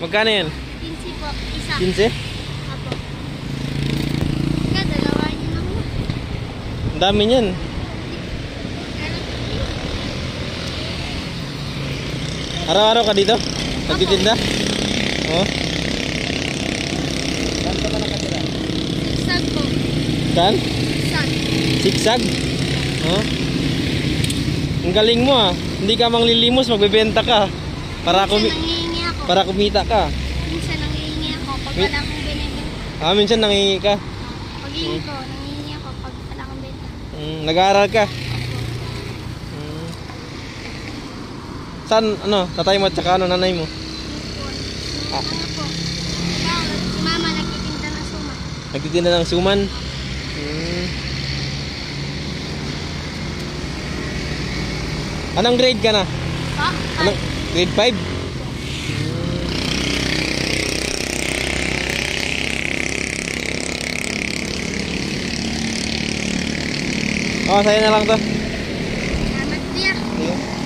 Magkano yan? 15 po. Isa. 15? Apo. Ika, dalawa niyo na po. Ang dami niyan. Araw-araw ka dito? Nagtitinda? Oo. Sag po. Saan? Sag. Sigsag? Oo. Ang galing mo ah. Hindi ka manglilimos, magbebenta ka. Para, kumi. Para kumita ka. Minsan nangihingi ako. Pag wala akong binibenta. Ah, minsan nangingi ka. Pag hingi ko, nangihingi ako pag wala akong benta. Mm, nag-aaral ka. Mm. Saan, ano, tatay mo at saka ano, nanay mo? Ah. Ano po? Si mama nagtitinda ng suma. Nagtitinda ng suman. Mm. Anong grade ka na? Pa? Anong grade 5? Oh, saya nyelang tuh. Selamat ya. Iya.